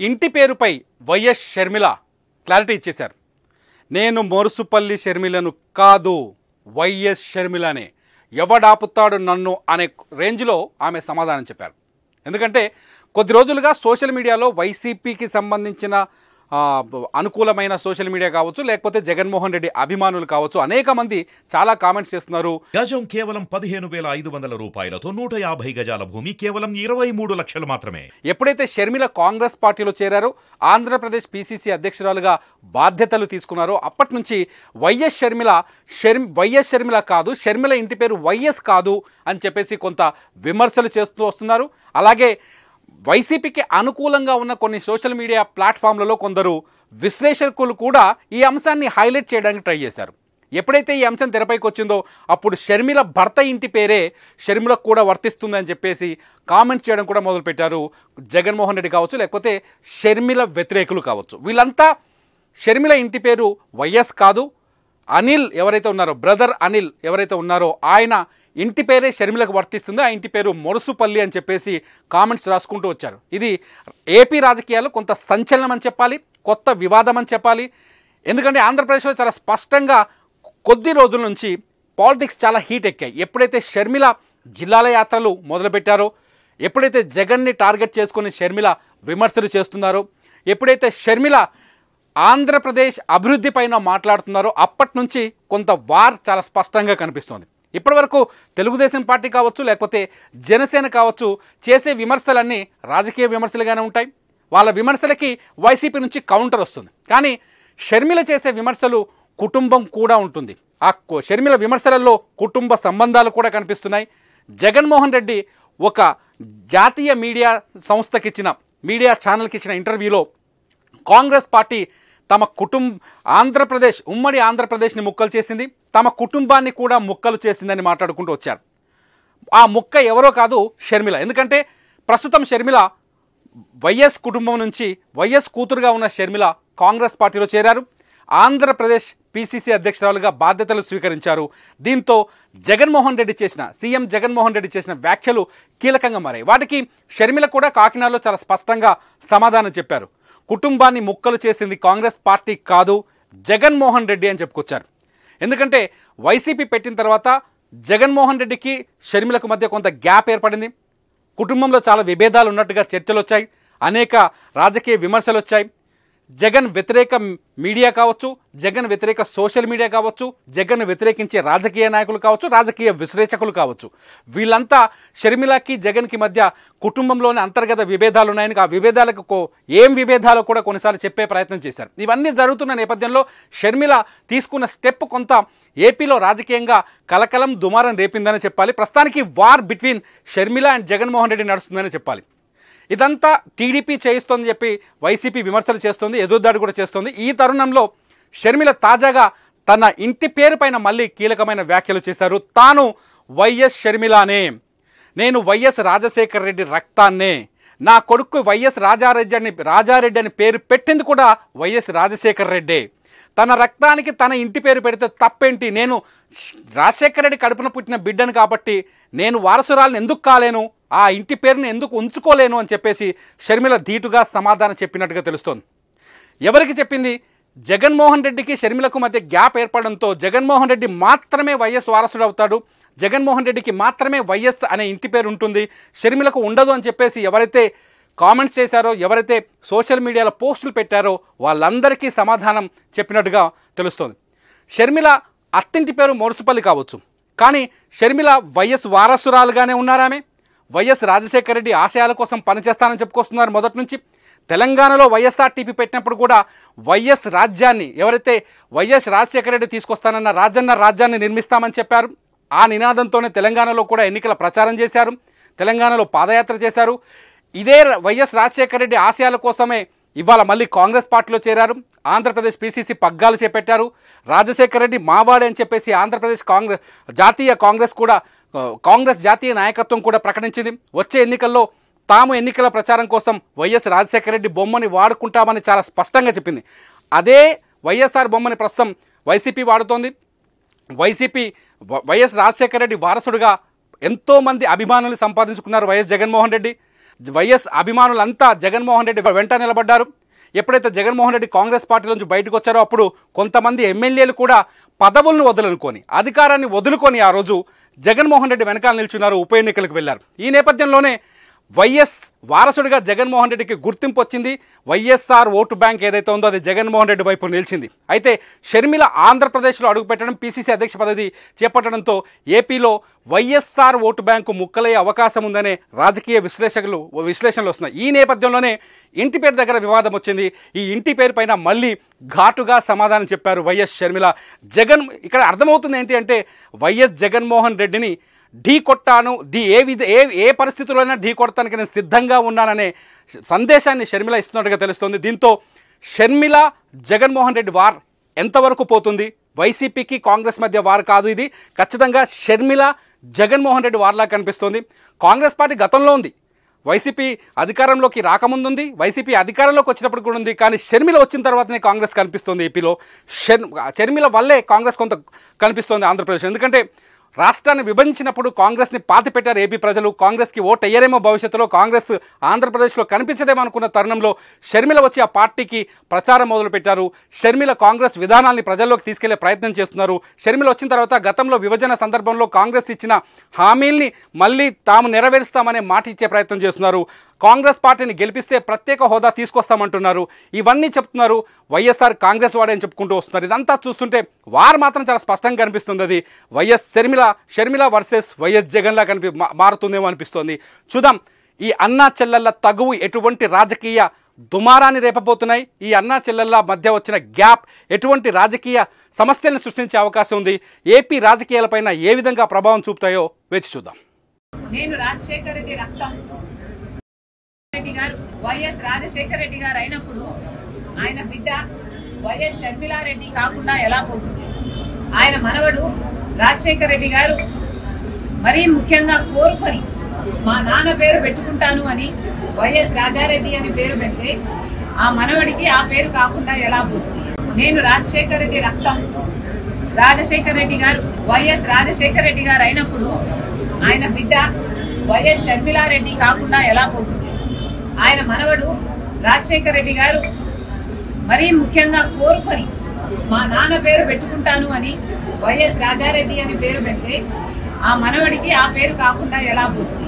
ఇంటి పేరుపై YS Sharmila clarity ఇచ్చేశారు. నేను మొరుసుపల్లి షర్మిలను కాదు వైఎస్ షర్మిలనే. ఎవడాపుతాడు నన్ను అనే రేంజ్లో ఆమె సమాధానం చెప్పారు. ఎందుకంటే కొద్ది రోజులుగా సోషల్ మీడియాలో వైసీపీకి సంబంధించిన అనుకూలమైన సోషల్ మీడియా కావచ్చు లేకపోతే జగన్మోహన్ రెడ్డి అభిమానులు కావచ్చు అనేక మంది చాలా కామెంట్స్ చేస్తున్నారు. గజం కేవలం పదిహేను వేల ఐదు వందల రూపాయలతో నూట యాభై గజాల భూమి కేవలం ఇరవై మూడు లక్షలు మాత్రమే. ఎప్పుడైతే షర్మిల కాంగ్రెస్ పార్టీలో చేరారో ఆంధ్రప్రదేశ్ పీసీసీ అధ్యక్షురాలుగా బాధ్యతలు తీసుకున్నారో అప్పటి నుంచి వైఎస్ షర్మిల షర్మి వైఎస్ షర్మిల కాదు షర్మిల ఇంటి పేరు వైఎస్ కాదు అని చెప్పేసి కొంత విమర్శలు చేస్తూ వస్తున్నారు. అలాగే వైసీపీకి అనుకూలంగా ఉన్న కొన్ని సోషల్ మీడియా ప్లాట్ఫామ్లలో కొందరు విశ్లేషకులు కూడా ఈ అంశాన్ని హైలైట్ చేయడానికి ట్రై చేశారు. ఎప్పుడైతే ఈ అంశం తెరపైకి వచ్చిందో అప్పుడు షర్మిల భర్త ఇంటి పేరే షర్మిలకు కూడా వర్తిస్తుందని చెప్పేసి కామెంట్ చేయడం కూడా మొదలుపెట్టారు జగన్మోహన్ రెడ్డి కావచ్చు లేకపోతే షర్మిల వ్యతిరేకులు కావచ్చు. వీళ్ళంతా షర్మిల ఇంటి పేరు వైఎస్ కాదు. అనిల్ ఎవరైతే ఉన్నారో బ్రదర్ అనిల్ ఎవరైతే ఉన్నారో ఆయన ఇంటి పేరే షర్మిలకు వర్తిస్తుంది? ఆ ఇంటి పేరు మొరుసుపల్లి అని చెప్పేసి కామెంట్స్ రాసుకుంటూ వచ్చారు. ఇది ఏపీ రాజకీయాల్లో కొంత సంచలనం అని చెప్పాలి కొత్త వివాదం అని చెప్పాలి. ఎందుకంటే ఆంధ్రప్రదేశ్లో చాలా స్పష్టంగా కొద్ది రోజుల నుంచి పాలిటిక్స్ చాలా హీట్ ఎక్కాయి. ఎప్పుడైతే షర్మిల జిల్లాల యాత్రలు మొదలుపెట్టారో ఎప్పుడైతే జగన్ని టార్గెట్ చేసుకుని షర్మిల విమర్శలు చేస్తున్నారో ఎప్పుడైతే షర్మిల ఆంధ్రప్రదేశ్ అభివృద్ధి పైన మాట్లాడుతున్నారో అప్పటి నుంచి కొంత వార్ చాలా స్పష్టంగా కనిపిస్తోంది. ఇప్పటివరకు తెలుగుదేశం పార్టీ కావచ్చు లేకపోతే జనసేన కావచ్చు చేసే విమర్శలన్నీ రాజకీయ విమర్శలుగానే ఉంటాయి. వాళ్ళ విమర్శలకి వైసీపీ నుంచి కౌంటర్ వస్తుంది. కానీ షర్మిల చేసే విమర్శలు కుటుంబం కూడా ఉంటుంది. ఆ షర్మిల విమర్శలలో కుటుంబ సంబంధాలు కూడా కనిపిస్తున్నాయి. జగన్మోహన్ రెడ్డి ఒక జాతీయ మీడియా సంస్థకిచ్చిన మీడియా ఛానల్కి ఇచ్చిన ఇంటర్వ్యూలో కాంగ్రెస్ పార్టీ తమ కుటుంబ ఆంధ్రప్రదేశ్ ఉమ్మడి ఆంధ్రప్రదేశ్ని ముక్కలు చేసింది తమ కుటుంబాన్ని కూడా ముక్కలు చేసిందని మాట్లాడుకుంటూ వచ్చారు. ఆ ముక్క ఎవరో కాదు షర్మిల. ఎందుకంటే ప్రస్తుతం షర్మిల వైఎస్ కుటుంబం నుంచి వైఎస్ కూతురుగా ఉన్న షర్మిల కాంగ్రెస్ పార్టీలో చేరారు. ఆంధ్రప్రదేశ్ పీసీసీ అధ్యక్షురాలుగా బాధ్యతలు స్వీకరించారు. దీంతో జగన్మోహన్ రెడ్డి చేసిన సీఎం జగన్మోహన్ రెడ్డి చేసిన వ్యాఖ్యలు కీలకంగా మారాయి. వాటికి షర్మిల కూడా కాకినాడలో చాలా స్పష్టంగా సమాధానం చెప్పారు. కుటుంబాన్ని ముక్కలు చేసింది కాంగ్రెస్ పార్టీ కాదు జగన్మోహన్ రెడ్డి అని చెప్పుకొచ్చారు. ఎందుకంటే వైసీపీ పెట్టిన తర్వాత జగన్మోహన్ రెడ్డికి షర్మిలకు మధ్య కొంత గ్యాప్ ఏర్పడింది. కుటుంబంలో చాలా విభేదాలు ఉన్నట్టుగా చర్చలు వచ్చాయి అనేక రాజకీయ విమర్శలు వచ్చాయి జగన్ వ్యతిరేక మీడియా కావచ్చు జగన్ వ్యతిరేక సోషల్ మీడియా కావచ్చు జగన్ వ్యతిరేకించే రాజకీయ నాయకులు కావచ్చు రాజకీయ విశ్లేషకులు కావచ్చు. వీళ్ళంతా షర్మిలకి జగన్కి మధ్య కుటుంబంలోని అంతర్గత విభేదాలు ఉన్నాయని ఆ విభేదాలకు ఏం విభేదాలు కూడా కొన్నిసార్లు చెప్పే ప్రయత్నం చేశారు. ఇవన్నీ జరుగుతున్న నేపథ్యంలో షర్మిల తీసుకున్న స్టెప్ కొంత ఏపీలో రాజకీయంగా కలకలం దుమారం రేపిందని చెప్పాలి. ప్రస్తుతానికి war between Sharmila and Jaganmohan Reddy నడుస్తుందని చెప్పాలి. ఇదంతా టీడీపీ చేయిస్తోందని చెప్పి వైసీపీ విమర్శలు చేస్తుంది ఎదురుదాడి కూడా చేస్తుంది. ఈ తరుణంలో షర్మిల తాజాగా తన ఇంటి పేరు పైన మళ్ళీ కీలకమైన వ్యాఖ్యలు చేశారు. తాను వైఎస్ షర్మిలానే నేను వైఎస్ రాజశేఖర్ రెడ్డి రక్తాన్నే నా కొడుకు వైఎస్ రాజారెడ్డి అని రాజారెడ్డి అని పేరు పెట్టింది కూడా వైఎస్ రాజశేఖర రెడ్డే. తన రక్తానికి తన ఇంటి పేరు పెడితే తప్పేంటి? నేను రాజశేఖర రెడ్డి కడుపున పుట్టిన బిడ్డను కాబట్టి నేను వారసురాలను ఎందుకు కాలేను? ఆ ఇంటి పేరుని ఎందుకు ఉంచుకోలేను? అని చెప్పేసి షర్మిల ధీటుగా సమాధానం చెప్పినట్టుగా తెలుస్తోంది. ఎవరికి చెప్పింది? జగన్మోహన్ రెడ్డికి షర్మిలకు మధ్య గ్యాప్ ఏర్పడంతో జగన్మోహన్ రెడ్డి మాత్రమే వైఎస్ వారసుడు అవుతాడు. జగన్మోహన్ రెడ్డికి మాత్రమే వైఎస్ అనే ఇంటి పేరు ఉంటుంది. షర్మిలకు ఉండదు అని చెప్పేసి ఎవరైతే కామెంట్స్ చేశారో ఎవరైతే సోషల్ మీడియాలో పోస్టులు పెట్టారో వాళ్ళందరికీ సమాధానం చెప్పినట్టుగా తెలుస్తోంది. షర్మిల అత్తింటి పేరు మొరుసుపల్లి కావచ్చు. కానీ షర్మిల వైఎస్ వారసురాలుగానే ఉన్నారామె వైఎస్ రాజశేఖర రెడ్డి ఆశయాల కోసం పనిచేస్తానని చెప్పుకొస్తున్నారు మొదటి నుంచి. తెలంగాణలో వైఎస్ఆర్టీపీ పెట్టినప్పుడు కూడా వైఎస్ రాజ్యాన్ని ఎవరైతే వైఎస్ రాజశేఖర రెడ్డి తీసుకొస్తానన్న రాజన్న రాజ్యాన్ని నిర్మిస్తామని చెప్పారు. ఆ నినాదంతోనే తెలంగాణలో కూడా ఎన్నికల ప్రచారం చేశారు. తెలంగాణలో పాదయాత్ర చేశారు. ఇదే వైఎస్ రాజశేఖర రెడ్డి ఆశయాల కోసమే ఇవాళ మళ్ళీ కాంగ్రెస్ పార్టీలో చేరారు. ఆంధ్రప్రదేశ్ పీసీసీ పగ్గాలు చేపట్టారు. రాజశేఖర రెడ్డి మావాడే అని చెప్పేసి ఆంధ్రప్రదేశ్ కాంగ్రెస్ జాతీయ కాంగ్రెస్ కూడా కాంగ్రెస్ జాతీయ నాయకత్వం కూడా ప్రకటించింది. వచ్చే ఎన్నికల్లో తాము ఎన్నికల ప్రచారం కోసం వైఎస్ రాజశేఖర రెడ్డి బొమ్మని వాడుకుంటామని చాలా స్పష్టంగా చెప్పింది. అదే వైఎస్ఆర్ బొమ్మని ప్రస్తుతం వైసీపీ వాడుతోంది. వైసీపీ వైఎస్ రాజశేఖర రెడ్డి వారసుడుగా ఎంతోమంది అభిమానులు సంపాదించుకున్నారు వైఎస్ జగన్మోహన్ రెడ్డి. వైఎస్ అభిమానులంతా జగన్మోహన్ రెడ్డి వెంట నిలబడ్డారు. ఎప్పుడైతే జగన్మోహన్ రెడ్డి కాంగ్రెస్ పార్టీ నుంచి బయటకు వచ్చారో అప్పుడు కొంతమంది ఎమ్మెల్యేలు కూడా పదవులను వదులనుకొని అధికారాన్ని వదులుకొని ఆ రోజు జగన్మోహన్ రెడ్డి వెనకాల నిల్చున్నారు ఉప ఎన్నికలకు వెళ్ళారు. ఈ నేపథ్యంలోనే వైఎస్ వారసుడిగా జగన్మోహన్ రెడ్డికి గుర్తింపు వచ్చింది. వైఎస్ఆర్ ఓటు బ్యాంక్ ఏదైతే ఉందో అది జగన్మోహన్ రెడ్డి వైపు నిలిచింది. అయితే షర్మిల ఆంధ్రప్రదేశ్లో అడుగుపెట్టడం పీసీసీ అధ్యక్ష పదవి చేపట్టడంతో ఏపీలో వైఎస్ఆర్ ఓటు బ్యాంకు ముక్కలయ్యే అవకాశం ఉందనే రాజకీయ విశ్లేషకులు విశ్లేషణలు వస్తున్నాయి. ఈ నేపథ్యంలోనే ఇంటి పేరు దగ్గర వివాదం వచ్చింది. ఈ ఇంటి పేరు పైన మళ్ళీ ఘాటుగా సమాధానం చెప్పారు వైఎస్ షర్మిల. జగన్ ఇక్కడ అర్థమవుతుంది ఏంటి అంటే వైఎస్ జగన్మోహన్ రెడ్డిని ఢీ కొట్టాను ఢీ ఏ విధ ఏ ఏ పరిస్థితుల్లోనైనా ఢీ కొడటానికి నేను సిద్ధంగా ఉన్నాననే సందేశాన్ని షర్మిల ఇస్తున్నట్టుగా తెలుస్తోంది. దీంతో షర్మిల జగన్మోహన్ రెడ్డి వార్ ఎంతవరకు పోతుంది? వైసీపీకి కాంగ్రెస్ మధ్య వార్ కాదు ఇది. ఖచ్చితంగా షర్మిల జగన్మోహన్ రెడ్డి వార్లా కనిపిస్తోంది. కాంగ్రెస్ పార్టీ గతంలో ఉంది. వైసీపీ అధికారంలోకి రాకముందుంది. వైసీపీ అధికారంలోకి వచ్చినప్పుడు కూడా ఉంది. కానీ షర్మిల వచ్చిన తర్వాతనే కాంగ్రెస్ కనిపిస్తుంది. ఏపీలో షర్ షర్మిల వల్లే కాంగ్రెస్ కొంత కనిపిస్తోంది ఆంధ్రప్రదేశ్. ఎందుకంటే రాష్ట్రాన్ని విభజించినప్పుడు కాంగ్రెస్ని పాతి పెట్టారు ఏపీ ప్రజలు. కాంగ్రెస్కి ఓట్ అయ్యారేమో భవిష్యత్తులో. కాంగ్రెస్ ఆంధ్రప్రదేశ్లో కనిపించదేమో అనుకున్న తరుణంలో షర్మిల వచ్చి ఆ పార్టీకి ప్రచారం మొదలుపెట్టారు. షర్మిల కాంగ్రెస్ విధానాల్ని ప్రజల్లోకి తీసుకెళ్ళే ప్రయత్నం చేస్తున్నారు. షర్మిల వచ్చిన తర్వాత గతంలో విభజన సందర్భంలో కాంగ్రెస్ ఇచ్చిన హామీల్ని మళ్ళీ తాము నెరవేరుస్తామనే మాట ఇచ్చే ప్రయత్నం చేస్తున్నారు. కాంగ్రెస్ పార్టీని గెలిపిస్తే ప్రత్యేక హోదా తీసుకొస్తామంటున్నారు. ఇవన్నీ చెప్తున్నారు వైఎస్ఆర్ కాంగ్రెస్ వాడే అని చెప్పుకుంటూ వస్తున్నారు. ఇదంతా చూస్తుంటే వారు మాత్రం చాలా స్పష్టంగా కనిపిస్తుంది అది. వైఎస్ షర్మిల కూడా షర్మిల వర్సెస్ వైఎస్ జగన్లా కనిపి మారుతుందేమో అనిపిస్తోంది. చూద్దాం ఈ అన్నా చెల్లెళ్ళ తగువు ఎటువంటి రాజకీయ దుమారాన్ని రేపబోతున్నాయి? ఈ అన్నా చెల్లెళ్ళ మధ్య వచ్చిన గ్యాప్ ఎటువంటి రాజకీయ సమస్యలను సృష్టించే అవకాశం ఉంది? ఏపీ రాజకీయాలపైన ఏ విధంగా ప్రభావం చూపుతాయో వేచి చూద్దాం. నేను రాజశేఖర రెడ్డి రక్తం. రెడ్డి గారు వైఎస్ రాజశేఖర రెడ్డి గారు అయినప్పుడు ఆయన బిడ్డ వైఎస్ షర్మిలారెడ్డి కాకుండా ఎలా పోతుంది? ఆయన మనవడు రాజశేఖర రెడ్డి గారు మరీ ముఖ్యంగా కోరుకొని మా నాన్న పేరు పెట్టుకుంటాను అని వైఎస్ రాజారెడ్డి అని పేరు పెడితే ఆ మనవడికి ఆ పేరు కాకుండా ఎలా పోతుంది? నేను రాజశేఖర రెడ్డి రక్తం. రాజశేఖర రెడ్డి గారు వైఎస్ రాజశేఖర రెడ్డి గారు అయినప్పుడు ఆయన బిడ్డ వైఎస్ షర్మిలారెడ్డి కాకుండా ఎలా పోతుంది? ఆయన మనవడు రాజశేఖర రెడ్డి గారు మరీ ముఖ్యంగా కోరుకొని మా నాన్న పేరు పెట్టుకుంటాను అని వైఎస్ రాజారెడ్డి అని పేరు పెట్టి ఆ మనవడికి ఆ పేరు కాకుండా ఎలా పోతుంది?